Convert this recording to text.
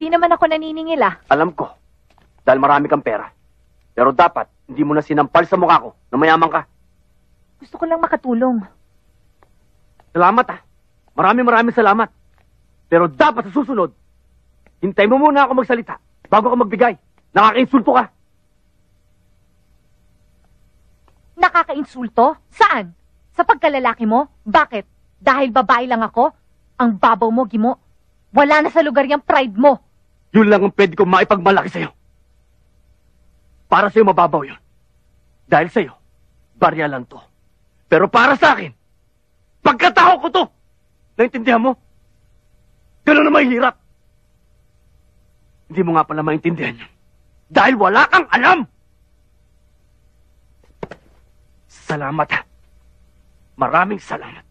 Di naman ako naniningil ah. Alam ko. Dahil marami kang pera. Pero dapat, hindi mo na sinampal sa mukha ko na mayaman ka. Gusto ko lang makatulong. Salamat ah. Marami marami salamat. Pero dapat sa susunod, hintay mo muna ako magsalita bago ka magbigay. Nakaka-insulto ka. Nakaka-insulto? Saan? Sa pagkalalaki mo? Bakit? Dahil babae lang ako? Ang babaw mo, Gimo. Wala na sa lugar yung pride mo. Yun lang ang pwede ko maipagmalaki sa'yo. Para sa'yo mababaw yun. Dahil sa'yo, barya lang to. Pero para sa akin, pagkatao ko to! Naintindihan mo? Ganun na mahirap. Hindi mo nga pala maintindihan yun. Dahil wala kang alam! Salamat ha. Maraming salamat.